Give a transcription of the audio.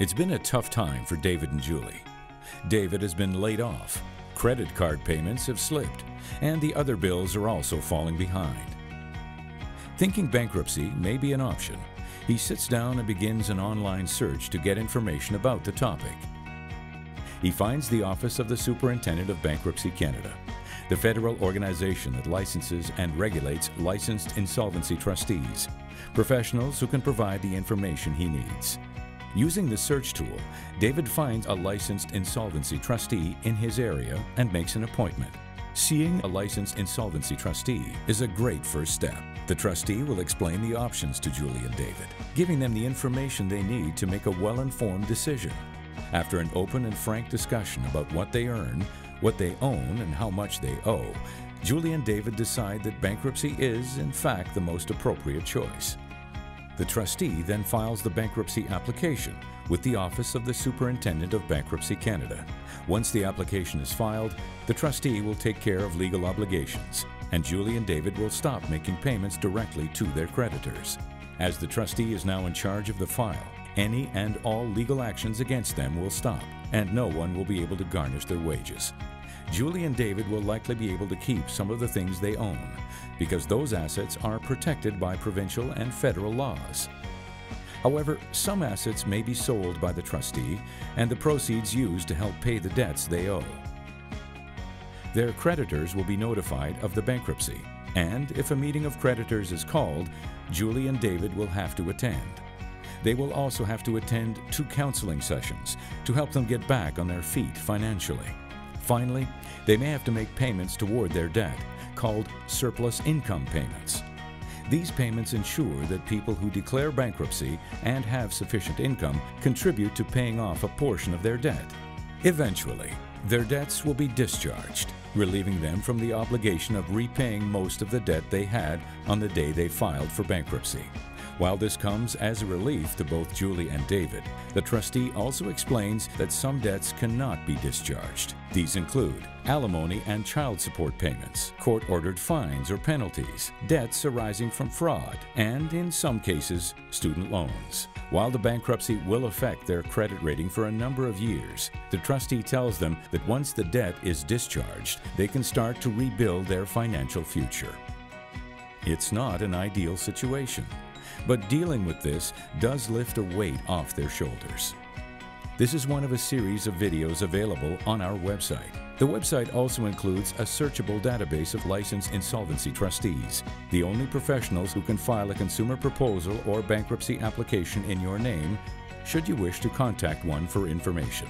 It's been a tough time for David and Julie. David has been laid off, credit card payments have slipped, and the other bills are also falling behind. Thinking bankruptcy may be an option, he sits down and begins an online search to get information about the topic. He finds the Office of the Superintendent of Bankruptcy Canada, the federal organization that licenses and regulates licensed insolvency trustees, professionals who can provide the information he needs. Using the search tool, David finds a licensed insolvency trustee in his area and makes an appointment. Seeing a licensed insolvency trustee is a great first step. The trustee will explain the options to Julie and David, giving them the information they need to make a well-informed decision. After an open and frank discussion about what they earn, what they own, and how much they owe, Julie and David decide that bankruptcy is, in fact, the most appropriate choice. The trustee then files the bankruptcy application with the Office of the Superintendent of Bankruptcy Canada. Once the application is filed, the trustee will take care of legal obligations, and Julie and David will stop making payments directly to their creditors. As the trustee is now in charge of the file, any and all legal actions against them will stop, and no one will be able to garnish their wages. Julie and David will likely be able to keep some of the things they own because those assets are protected by provincial and federal laws. However, some assets may be sold by the trustee and the proceeds used to help pay the debts they owe. Their creditors will be notified of the bankruptcy, and if a meeting of creditors is called, Julie and David will have to attend. They will also have to attend two counseling sessions to help them get back on their feet financially. Finally, they may have to make payments toward their debt, called surplus income payments. These payments ensure that people who declare bankruptcy and have sufficient income contribute to paying off a portion of their debt. Eventually, their debts will be discharged, relieving them from the obligation of repaying most of the debt they had on the day they filed for bankruptcy. While this comes as a relief to both Julie and David, the trustee also explains that some debts cannot be discharged. These include alimony and child support payments, court-ordered fines or penalties, debts arising from fraud, and in some cases, student loans. While the bankruptcy will affect their credit rating for a number of years, the trustee tells them that once the debt is discharged, they can start to rebuild their financial future. It's not an ideal situation. But dealing with this does lift a weight off their shoulders. This is one of a series of videos available on our website. The website also includes a searchable database of licensed insolvency trustees, the only professionals who can file a consumer proposal or bankruptcy application in your name, should you wish to contact one for information.